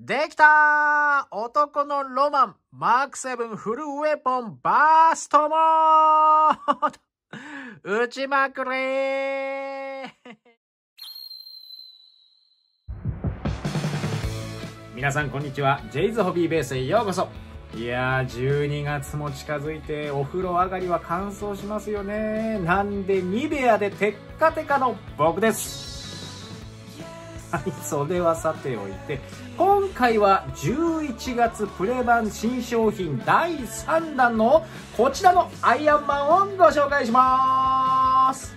できた男のロマン、マーク7フルウェポンバーストモード撃ちまくれ皆さんこんにちは。ジェイズホビーベースへようこそ。いやー、12月も近づいてお風呂上がりは乾燥しますよね。なんで、ニベアでテッカテカの僕です。はい、それはさておいて、今回は11月プレ版新商品第3弾のこちらのアイアンマンをご紹介します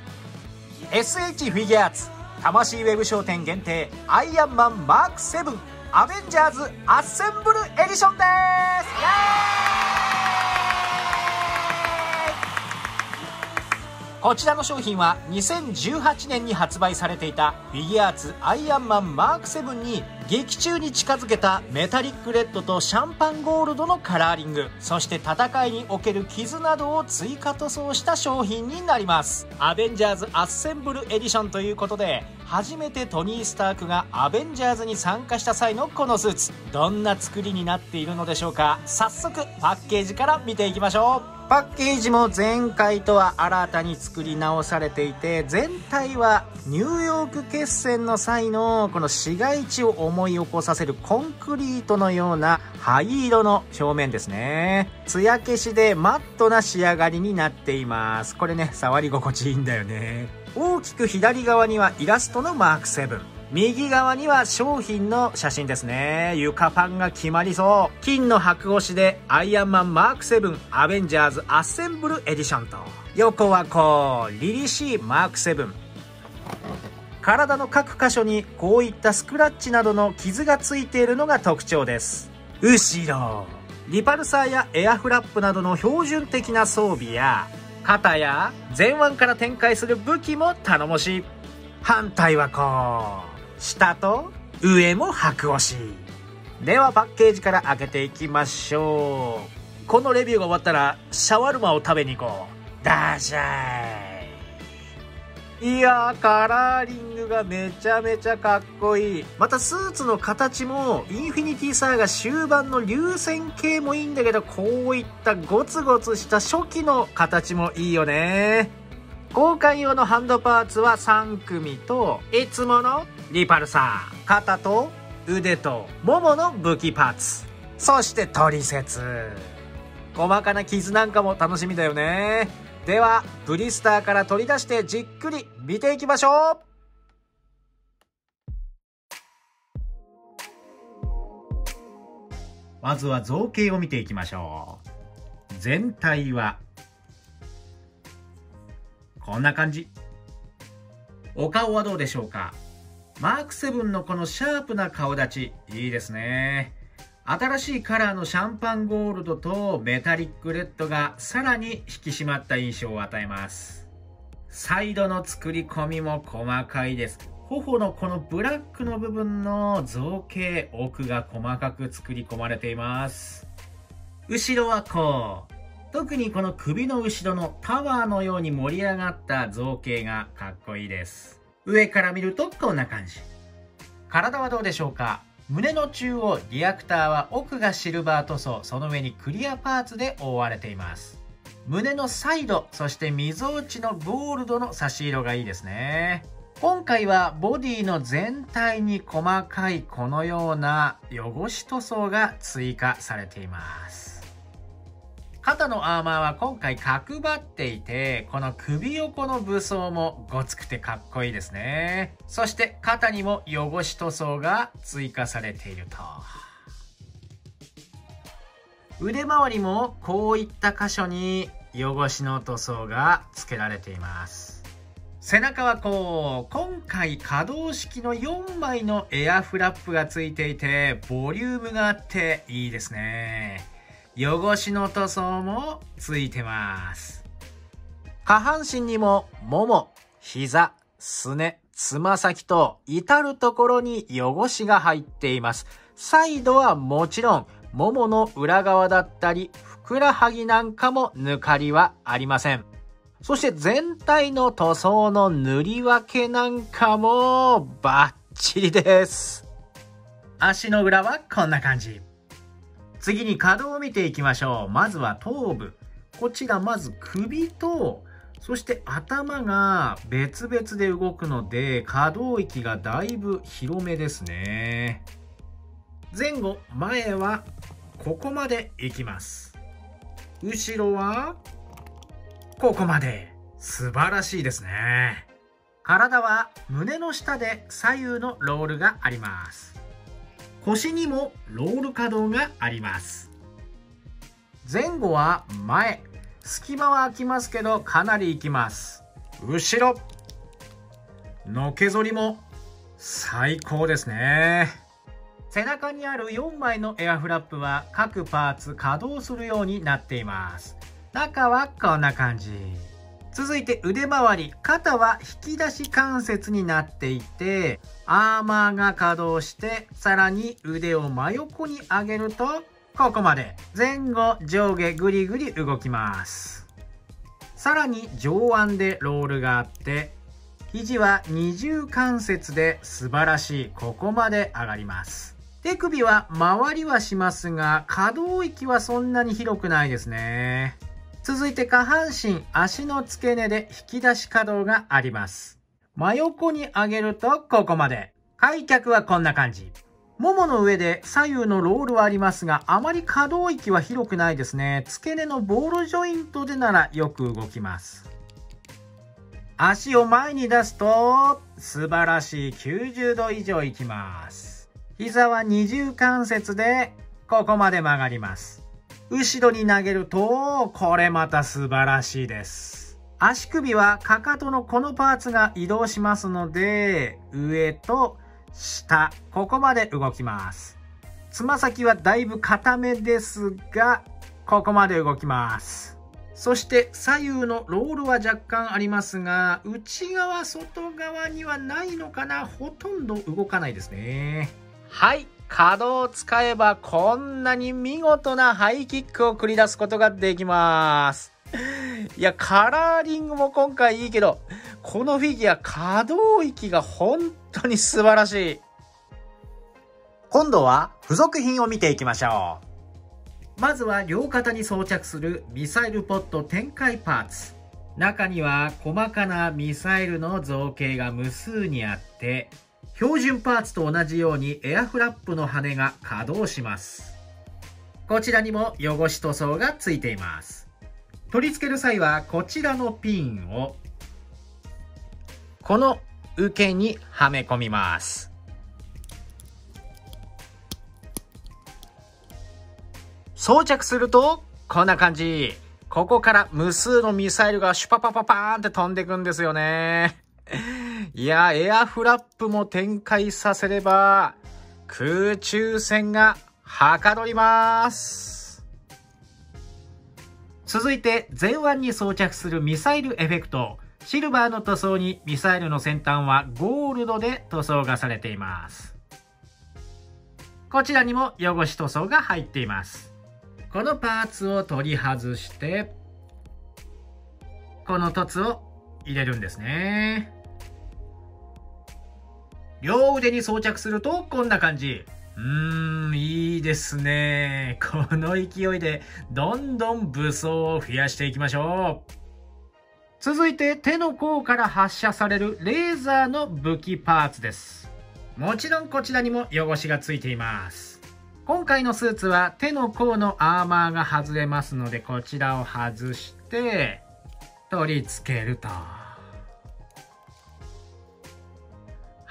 !SH フィギュアーツ魂ウェブ商店限定アイアンマンマーク7アベンジャーズアッセンブルエディションですこちらの商品は2018年に発売されていたフィギュアーツアイアンマンマーク7に劇中に近づけたメタリックレッドとシャンパンゴールドのカラーリングそして戦いにおける傷などを追加塗装した商品になります。アベンジャーズアッセンブルエディションということで初めてトニー・スタークがアベンジャーズに参加した際のこのスーツどんな作りになっているのでしょうか。早速パッケージから見ていきましょう。パッケージも前回とは新たに作り直されていて全体はニューヨーク決戦の際のこの市街地を思い起こさせるコンクリートのような灰色の表面ですね。艶消しでマットな仕上がりになっています。これね触り心地いいんだよね。大きく左側にはイラストのマーク7右側には商品の写真ですね。床パンが決まりそう。金の白押しでアイアンマンマーク7アベンジャーズアッセンブルエディションと。横はこう、リリシーマーク7。体の各箇所にこういったスクラッチなどの傷がついているのが特徴です。後ろ。リパルサーやエアフラップなどの標準的な装備や、肩や前腕から展開する武器も頼もしい。反対はこう。下と上も白押し。ではパッケージから開けていきましょう。このレビューが終わったらシャワルマを食べに行こう。ダーシャイ。いやー、カラーリングがめちゃめちゃかっこいい。またスーツの形も、インフィニティサーが終盤の流線形もいいんだけど、こういったゴツゴツした初期の形もいいよね。交換用のハンドパーツは3組と、いつものリパルサー、肩と腕とももの武器パーツ、そして取説。細かな傷なんかも楽しみだよね。では、ブリスターから取り出してじっくり見ていきましょうまずは造形を見ていきましょう。全体は、こんな感じ。お顔はどうでしょうか？マーク7のこのシャープな顔立ち、いいですね。新しいカラーのシャンパンゴールドとメタリックレッドがさらに引き締まった印象を与えます。サイドの作り込みも細かいです。頬のこのブラックの部分の造形、奥が細かく作り込まれています。後ろはこう。特にこの首の後ろのタワーのように盛り上がった造形がかっこいいです。上から見るとこんな感じ。体はどうでしょうか？胸の中央、リアクターは奥がシルバー塗装、その上にクリアパーツで覆われています。胸のサイド、そして溝落ちのゴールドの差し色がいいですね。今回はボディの全体に細かいこのような汚し塗装が追加されています。肩のアーマーは今回角張っていて、この首横の武装もごつくてかっこいいですね。そして肩にも汚し塗装が追加されていると。腕周りもこういった箇所に汚しの塗装が付けられています。背中はこう、今回可動式の4枚のエアフラップが付いていて、ボリュームがあっていいですね。汚しの塗装もついてます。下半身にも、もも、膝、すね、つま先と至るところに汚しが入っています。サイドはもちろん、ももの裏側だったり、ふくらはぎなんかも抜かりはありません。そして全体の塗装の塗り分けなんかもバッチリです。足の裏はこんな感じ。次に可動を見ていきましょう。まずは頭部。こちらまず首と、そして頭が別々で動くので可動域がだいぶ広めですね。前後、前はここまで行きます。後ろはここまで。素晴らしいですね。体は胸の下で左右のロールがあります。腰にもロール可動があります。前後は前。隙間は空きますけどかなり行きます。後ろ。のけぞりも最高ですね。背中にある4枚のエアフラップは各パーツ稼働するようになっています。中はこんな感じ。続いて腕周り、肩は引き出し関節になっていて、アーマーが稼働して、さらに腕を真横に上げると、ここまで前後上下ぐりぐり動きます。さらに上腕でロールがあって、肘は二重関節で素晴らしい、ここまで上がります。手首は回りはしますが、可動域はそんなに広くないですね。続いて下半身、足の付け根で引き出し可動があります。真横に上げるとここまで。開脚はこんな感じ。ももの上で左右のロールはありますが、あまり可動域は広くないですね。付け根のボールジョイントでならよく動きます。足を前に出すと、素晴らしい90度以上いきます。膝は二重関節で、ここまで曲がります。後ろに投げると、これまた素晴らしいです。足首はかかとのこのパーツが移動しますので、上と下、ここまで動きます。つま先はだいぶ硬めですが、ここまで動きます。そして左右のロールは若干ありますが、内側、外側にはないのかな？ほとんど動かないですね。はい。可動を使えばこんなに見事なハイキックを繰り出すことができます。いや、カラーリングも今回いいけど、このフィギュア可動域が本当に素晴らしい。今度は付属品を見ていきましょう。まずは両肩に装着するミサイルポット展開パーツ。中には細かなミサイルの造形が無数にあって、標準パーツと同じようにエアフラップの羽が稼働します。こちらにも汚し塗装がついています。取り付ける際はこちらのピンをこの受けにはめ込みます。装着するとこんな感じ。ここから無数のミサイルがシュパパパパーンって飛んでくんですよね。いや、エアフラップも展開させれば、空中戦がはかどります。続いて、前腕に装着するミサイルエフェクト。シルバーの塗装にミサイルの先端はゴールドで塗装がされています。こちらにも汚し塗装が入っています。このパーツを取り外して、この凸を入れるんですね。両腕に装着するとこんな感じ。うーん、いいですね。この勢いでどんどん武装を増やしていきましょう。続いて手の甲から発射されるレーザーの武器パーツです。もちろんこちらにも汚しがついています。今回のスーツは手の甲のアーマーが外れますのでこちらを外して取り付けると。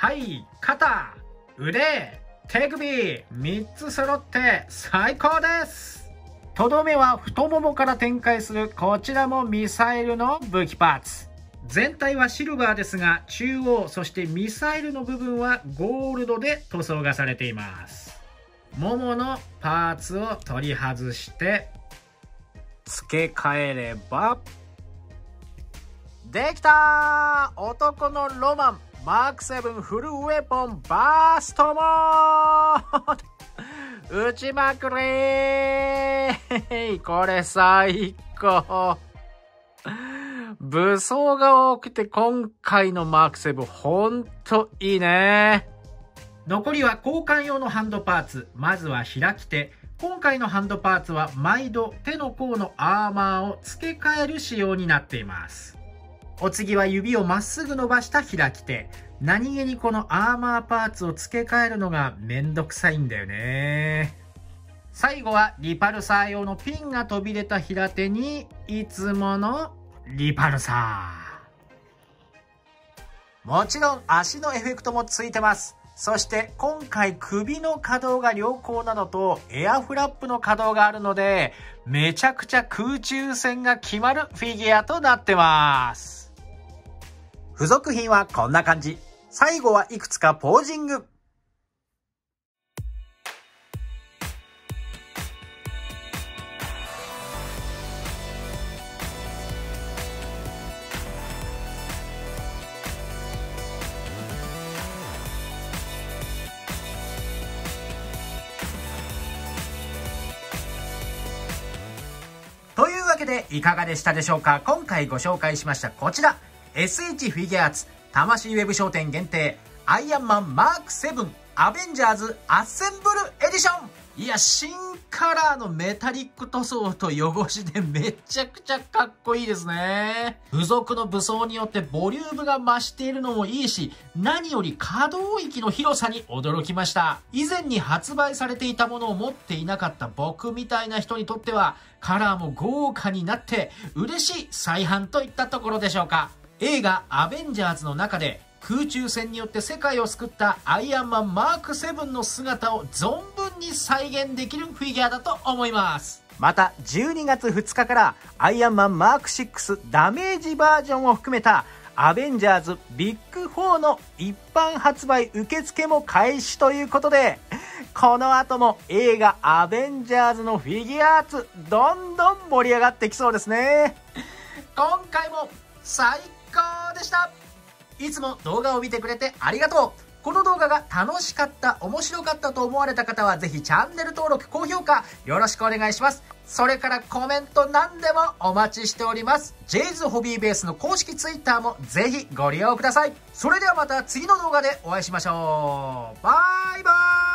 はい、肩、腕、手首、3つ揃って最高ですとどめは太ももから展開するこちらもミサイルの武器パーツ。全体はシルバーですが、中央、そしてミサイルの部分はゴールドで塗装がされています。もものパーツを取り外して、付け替えれば、できた男のロマンマーク7フルウェポンバーストモード撃ちまくれこれ最高武装が多くて今回のマーク7ほんといいね。残りは交換用のハンドパーツ。まずは開き手。今回のハンドパーツは毎度手の甲のアーマーを付け替える仕様になっています。お次は指をまっすぐ伸ばした開き手。何気にこのアーマーパーツを付け替えるのがめんどくさいんだよね。最後はリパルサー用のピンが飛び出た平手にいつものリパルサー。もちろん足のエフェクトもついてます。そして今回首の可動が良好なのとエアフラップの可動があるのでめちゃくちゃ空中戦が決まるフィギュアとなってます。付属品はこんな感じ。最後はいくつかポージング。というわけでいかがでしたでしょうか？今回ご紹介しましたこちら SH フィギュアーツ魂ウェブ商店限定アイアンマンマーク7アベンジャーズアッセンブルエディションいや、新カラーのメタリック塗装と汚しでめちゃくちゃかっこいいですね。付属の武装によってボリュームが増しているのもいいし、何より可動域の広さに驚きました。以前に発売されていたものを持っていなかった僕みたいな人にとっては、カラーも豪華になって嬉しい再販といったところでしょうか。映画アベンジャーズの中で空中戦によって世界を救ったアイアンマンマーク7の姿を存分に再現できるフィギュアだと思います。また12月2日からアイアンマンマーク6ダメージバージョンを含めたアベンジャーズビッグ4の一般発売受付も開始ということでこの後も映画アベンジャーズのフィギュアーツどんどん盛り上がってきそうですね。今回も最高でしたいつも動画を見てくれてありがとうこの動画が楽しかった、面白かったと思われた方はぜひチャンネル登録、高評価よろしくお願いします。それからコメント何でもお待ちしております。ジェイズホビーベースの公式 Twitter もぜひご利用ください。それではまた次の動画でお会いしましょう。バイバイ